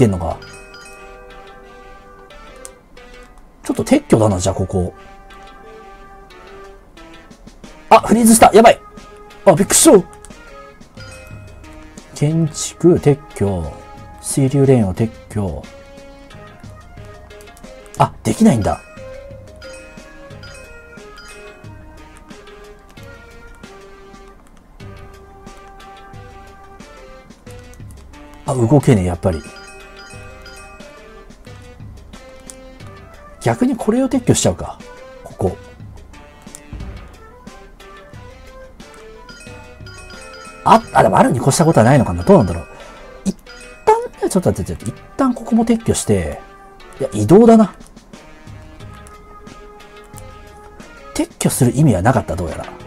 ってんのか。ちょっと撤去だな、じゃあここ。あ、フリーズした。やばい。あ、びっくりした。建築、撤去。水流レーンを撤去。あ、できないんだ。あ、動けねえ、やっぱり。逆にこれを撤去しちゃうか。ここ。あ、あ、でもあるに越したことはないのかなどうなんだろう。一旦、ちょっと待って、一旦ここも撤去して、いや、移動だな。撤去する意味はなかった、どうやら。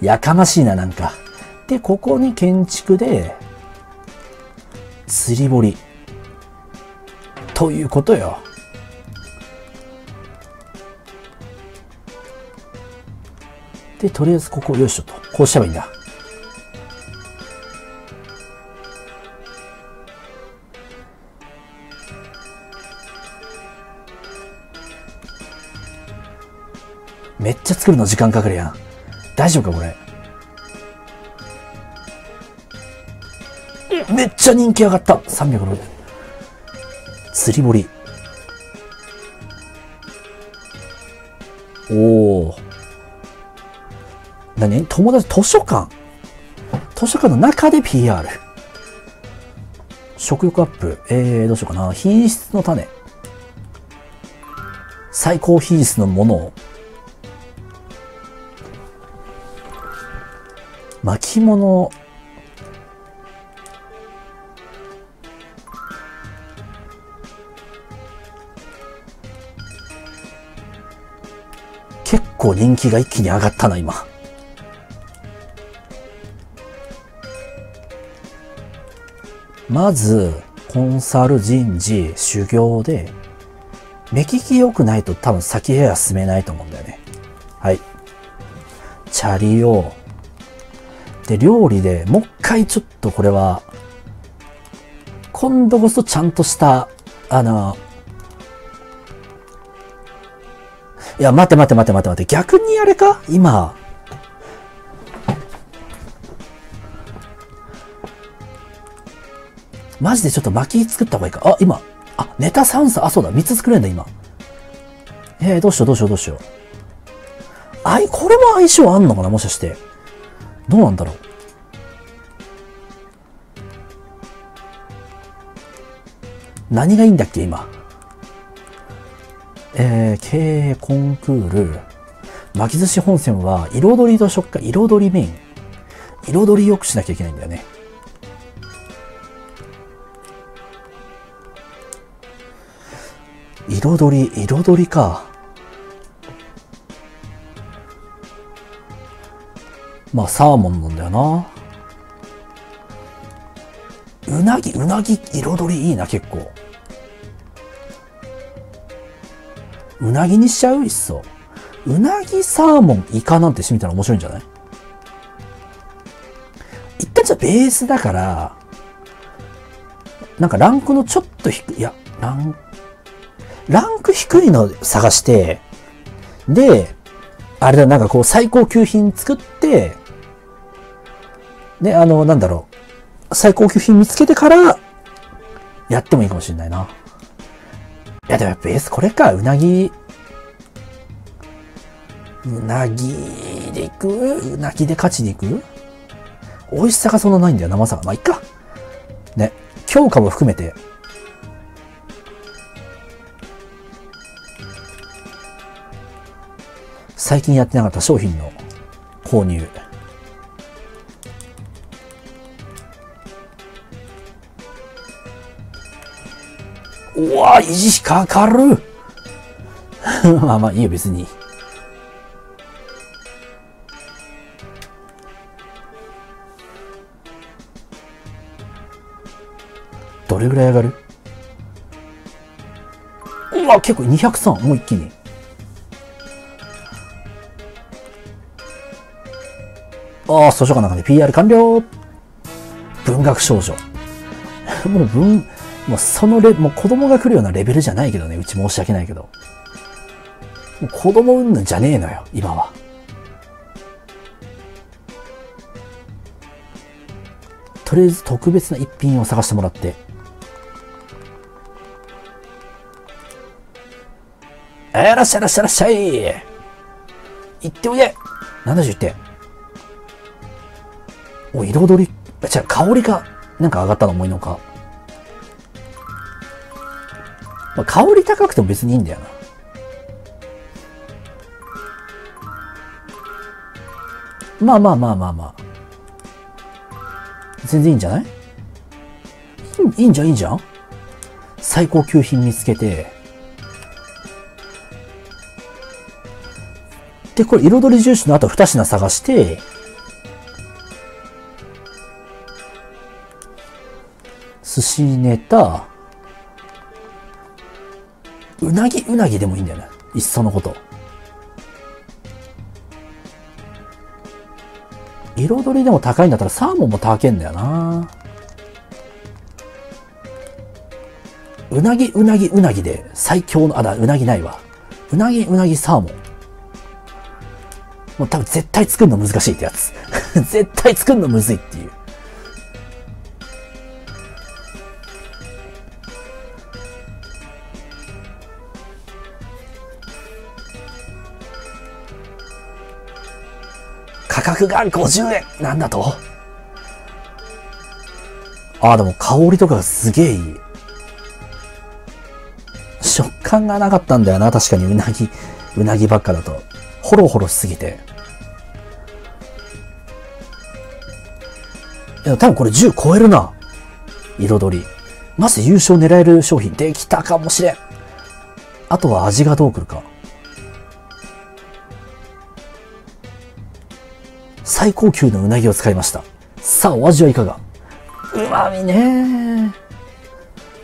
やかましいな、なんか。で、ここに建築で、釣り堀。ということよ。で、とりあえずここ、よいしょと。こうしたらいいんだ。めっちゃ作るの時間かかるやん。大丈夫かこれ？めっちゃ人気上がった !360。釣り堀。おお。何？友達、図書館？図書館の中で PR。食欲アップ。えー、どうしようかな。品質の種。最高品質のものを巻物結構人気が一気に上がったな、今。まず、コンサル人事、修行で、目利き良くないと多分先へは進めないと思うんだよね。はい。チャリを、で、料理でもう一回ちょっとこれは、今度こそちゃんとした、あの、いや、待て待て待て待て待て、逆にあれか？今、マジでちょっと巻き作った方がいいか。あ、今。あ、ネタ3冊。あ、そうだ。3つ作れるんだ、今。えー、どうしよう、どうしよう、どうしよう。あい、これも相性あんのかな？もしかして。どうなんだろう何がいいんだっけ今。えー、経営コンクール。巻き寿司本線は、彩りと食感、彩りメイン。彩り良くしなきゃいけないんだよね。彩り、彩りか。まあ、サーモンなんだよな。うなぎ、うなぎ、彩りいいな、結構。うなぎにしちゃういっそ。うなぎ、サーモン、イカなんてしてみたら面白いんじゃない？一旦じゃベースだから、なんかランクのちょっと低い、いや、ラン、ランク低いの探して、で、あれだ、なんかこう最高級品作って、ね、あの、なんだろう、最高級品見つけてから、やってもいいかもしれないな。いや、でもやっぱベースこれか、うなぎ。うなぎでいく？うなぎで勝ちに行く？美味しさがそんなないんだよ、生さが。まあ、いっか。ね。強化も含めて。最近やってなかった商品の購入。うわ維持費かかる まあまあいいよ別に。どれぐらい上がる？うわ結構203もう一気に。ああ、図書館の中で PR 完了文学少女。もう文、もうそのレ、もう子供が来るようなレベルじゃないけどね、うち申し訳ないけど。もう子供うんぬんじゃねえのよ、今は。とりあえず特別な一品を探してもらって。えらっしゃいらっしゃいらっしゃい行っておいで !70 って。お、彩り、じゃ香りが、なんか上がったのもいいのか。まあ、香り高くても別にいいんだよな。まあまあまあまあまあ。全然いいんじゃない？いいんじゃんいいんじゃん最高級品見つけて。で、これ彩り重視の後2品探して、寿司ネタ、うなぎ、うなぎでもいいんだよね。いっそのこと。彩りでも高いんだったらサーモンも高けんだよな。うなぎ、うなぎ、うなぎで最強の、あ、だ、うなぎないわ。うなぎ、うなぎ、サーモン。もう多分絶対作るの難しいってやつ。絶対作るのむずいっていう。価格が50円なんだと？ああ、でも香りとかがすげえいい。食感がなかったんだよな、確かにうなぎ、うなぎばっかだと。ホロホロしすぎて。いや、多分これ10超えるな。彩り。マジで優勝狙える商品できたかもしれん。あとは味がどうくるか。最高級のうなぎを使いました。さあ、お味はいかが？うまみね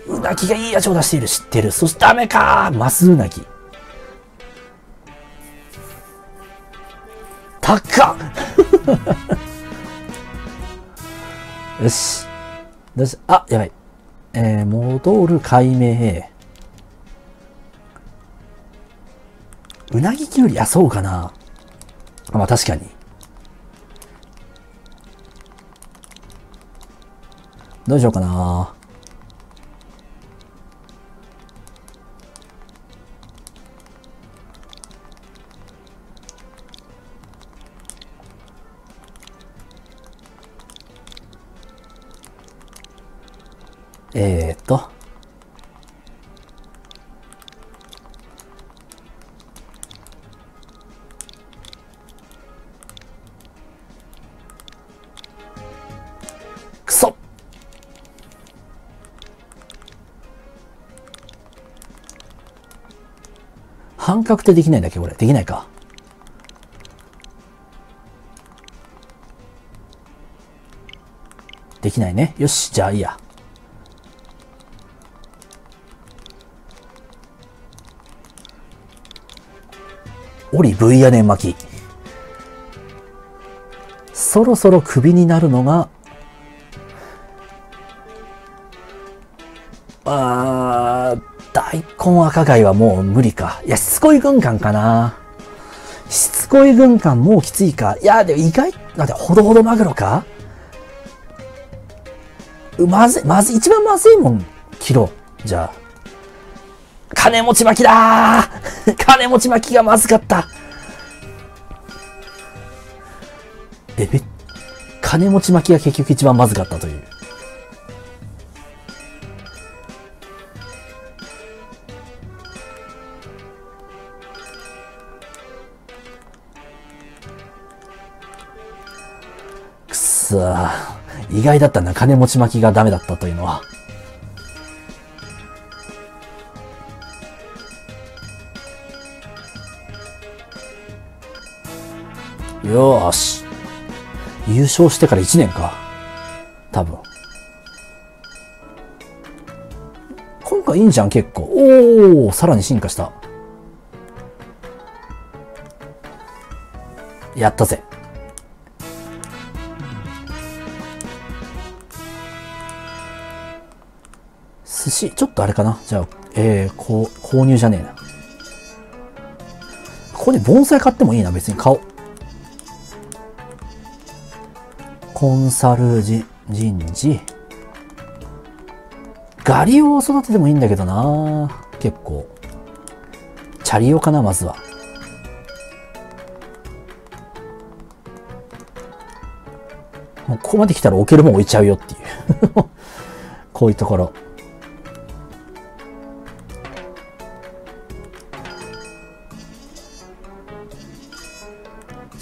うなぎがいい味を出している知ってる。そしてダメかマスうなぎ。高っ よし。よし。あ、やばい。えー、戻る解明。うなぎきゅうり、あ、そうかな。まあ確かに。どうしようかな。半角ってできないんだっけこれ。できないか。できないね。よし、じゃあいいや。折り V 屋根巻き。そろそろクビになるのが、大根赤貝はもう無理か。いや、しつこい軍艦かな。しつこい軍艦もうきついか。いや、でも意外、なんて、ほどほどマグロかまずい、まずい、一番まずいもん切ろう。じゃあ。金持ち巻きだー 金持ち巻きがまずかった。で、金持ち巻きが結局一番まずかったという。外だったな、金持ち巻きがダメだったというのは。よーし。優勝してから1年か。多分。今回いいんじゃん、結構。おー、さらに進化した。やったぜ。ちょっとあれかな？じゃあ、えー、こう、購入じゃねえな。ここで盆栽買ってもいいな、別に買おう。コンサルジ人事。ガリオを育ててもいいんだけどな結構。チャリオかな、まずは。もうここまで来たら置けるもん置いちゃうよっていう こういうところ。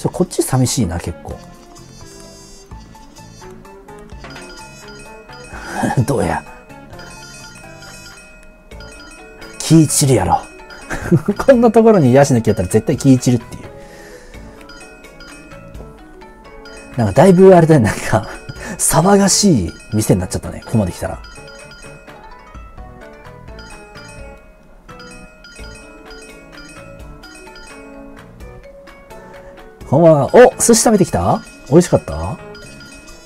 ちょ、こっち寂しいな、結構。どうや？気い散るやろ。こんなところにヤシの木やったら絶対気い散るっていう。なんかだいぶあれだね、なんか、騒がしい店になっちゃったね、ここまで来たら。こんばんは。お寿司食べてきた？美味しかった？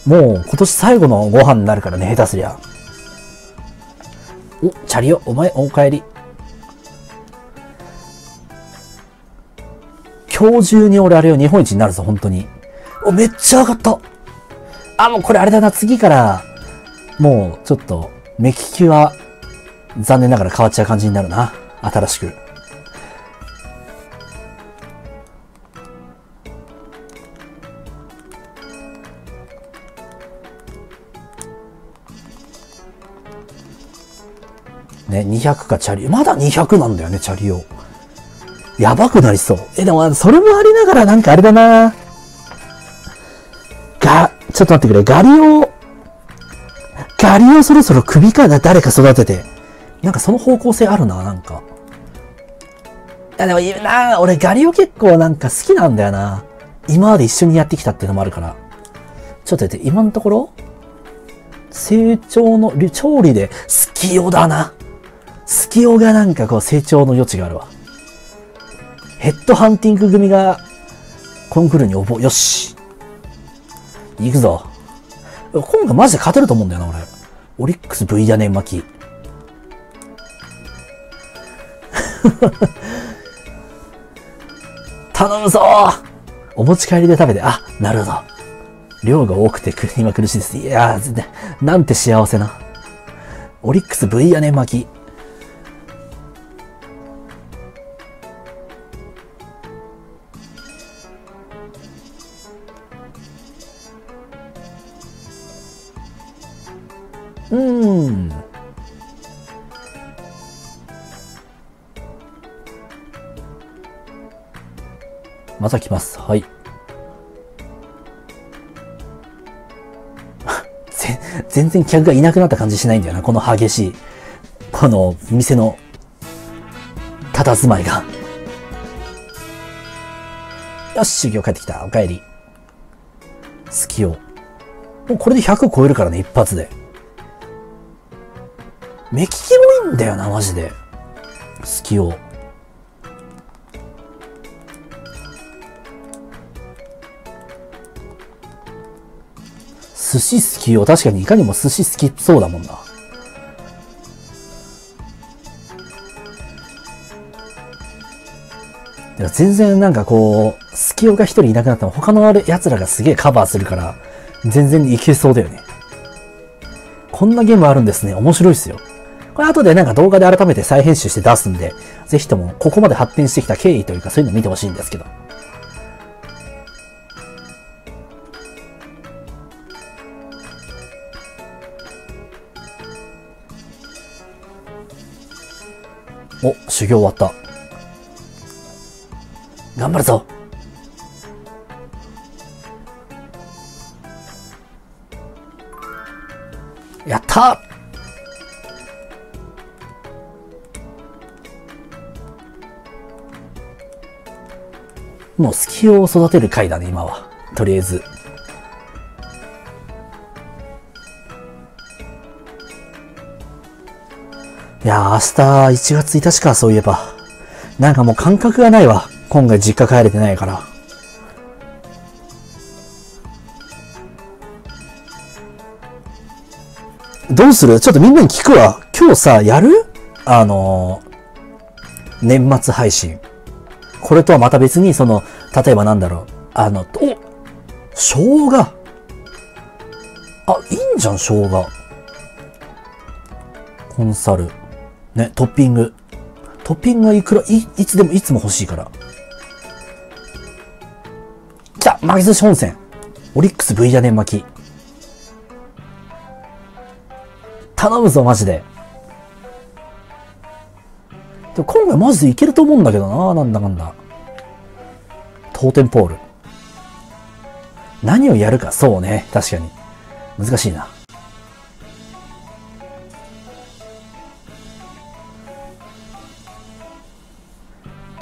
もう今年最後のご飯になるからね、下手すりゃ。お、チャリオ、お前、お帰り。今日中に俺あれよ、日本一になるぞ、本当に。お、めっちゃ上がった。あ、もうこれあれだな、次から、もうちょっと、目利きは、残念ながら変わっちゃう感じになるな。新しく。ね、200かチャリ、まだ200なんだよね、チャリを。やばくなりそう。え、でも、それもありながらなんかあれだな。が、ちょっと待ってくれ。ガリを、ガリをそろそろ首から誰か育てて。なんかその方向性あるな、なんか。いやでも、な俺ガリを結構なんか好きなんだよな。今まで一緒にやってきたっていうのもあるから。ちょっと待って、今のところ成長の、調理で、スキオだな。スキオがなんかこう成長の余地があるわ。ヘッドハンティング組が、コンクールに応募、よし。行くぞ。今回マジで勝てると思うんだよな、俺。オリックス V 屋根巻き。頼むぞお持ち帰りで食べて、あ、なるほど。量が多くて今苦しいです。いやー、なんて幸せな。オリックス V 屋根巻き。また来ます。はい。全然客がいなくなった感じしないんだよな。この激しい、この店の、佇まいが。よし、修行帰ってきた。お帰り。好きを。もうこれで100超えるからね、一発で。目利きもいいんだよな、マジで。好きを。寿司好きよ。確かにいかにも寿司好きそうだもんな。全然なんかこう、スキオが一人いなくなっても他の奴らがすげえカバーするから、全然いけそうだよね。こんなゲームあるんですね。面白いっすよ。これ後でなんか動画で改めて再編集して出すんで、ぜひともここまで発展してきた経緯というかそういうの見てほしいんですけど。お、修行終わった。頑張るぞやったもう隙を育てる回だね、今は。とりあえず。いや、明日1月1日か、そういえば。なんかもう感覚がないわ。今回実家帰れてないから。どうする？ちょっとみんなに聞くわ。今日さ、やる？あのー、年末配信。これとはまた別に、その、例えばなんだろう。あの、お生姜。あ、いいんじゃん、生姜。コンサル。ね、トッピング。トッピングはいくら、い、いつでも、いつも欲しいから。来た巻き寿司本線。オリックス V 屋根巻き。頼むぞ、マジで。でも今回マジでいけると思うんだけどな、なんだかんだ。トーテンポール。何をやるか、そうね。確かに。難しいな。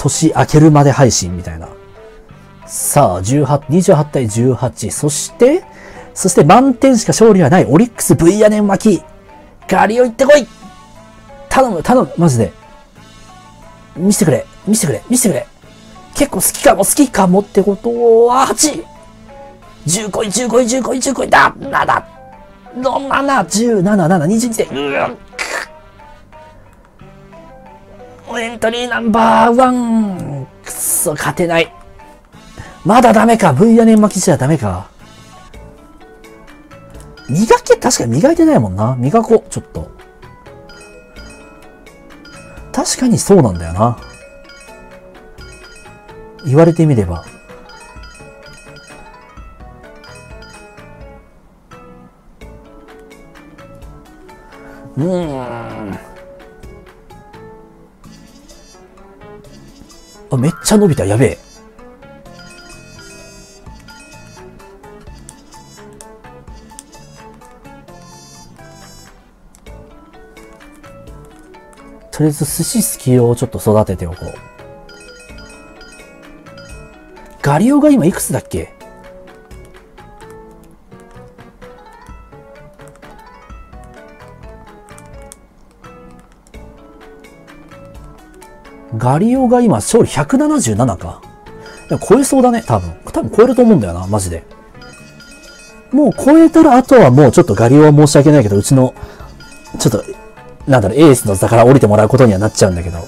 年明けるまで配信みたいな。さあ、18、28対18。そして、そして満点しか勝利はないオリックス V 屋根巻き。ガリを行ってこい頼む、頼む、マジで。見せてくれ、見せてくれ、見せてくれ。結構好きかも、好きかもってことは、8! 10個い、10個い、10個い、10個い、だ !7! 7、17、7、21で、うわエントリーナンバーワンくそ、勝てない。まだダメか !V 屋根巻きじゃダメか磨け、確かに磨いてないもんな。磨こう、ちょっと。確かにそうなんだよな。言われてみれば。うん。あ、めっちゃ伸びた。やべえ。とりあえず寿司好きをちょっと育てておこう。ガリオが今いくつだっけ？ガリオが今勝利177か。超えそうだね、多分。多分超えると思うんだよな、マジで。もう超えたら、あとはもうちょっとガリオは申し訳ないけど、うちの、ちょっと、なんだろう、エースの座から降りてもらうことにはなっちゃうんだけど。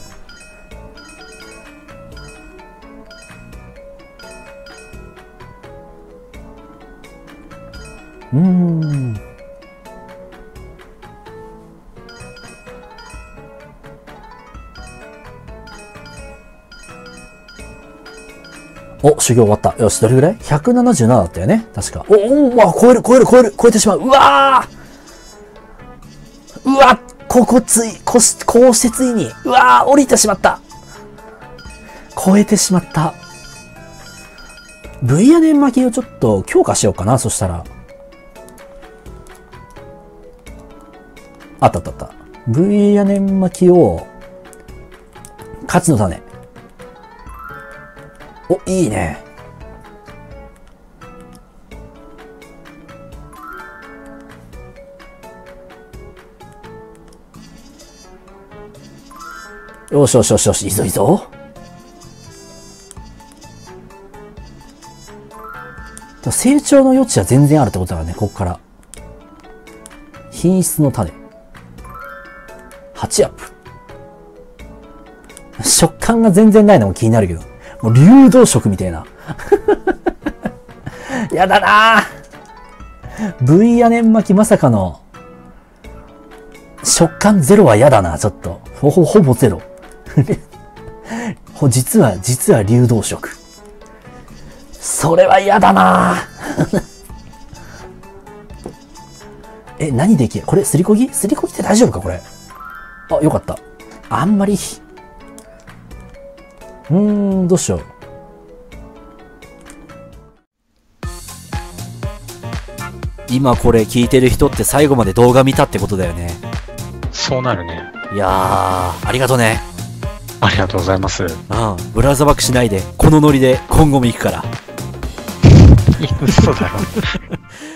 お、修行終わった。よし、どれぐらい ?177 だったよね確か。お、お、わ、超える、超える、超える、超えてしまう。うわーうわここつい、こし、こうしてついに。うわー降りてしまった。超えてしまった。V 屋根巻きをちょっと強化しようかな、そしたら。あったあったあった。V 屋根巻きを、勝ちの種。お、いいね。よしよしよしよし、いいぞいいぞ。成長の余地は全然あるってことだからね、ここから。品質の種。8アップ。食感が全然ないのも気になるけど。もう流動食みたいな。やだなぁ。V 屋根巻きまさかの、食感ゼロは嫌だな、ちょっと。ほ、ほ、ほぼゼロ。実は、実は流動食。それは嫌だな え、何できこれ、すりこぎ？すりこぎって大丈夫かこれ？あ、よかった。あんまり。うーん、どうしよう。今これ聞いてる人って最後まで動画見たってことだよね。そうなるね。いやー、ありがとうね。ありがとうございます。うん。ブラザーバックしないで、このノリで今後も行くから。嘘だろ。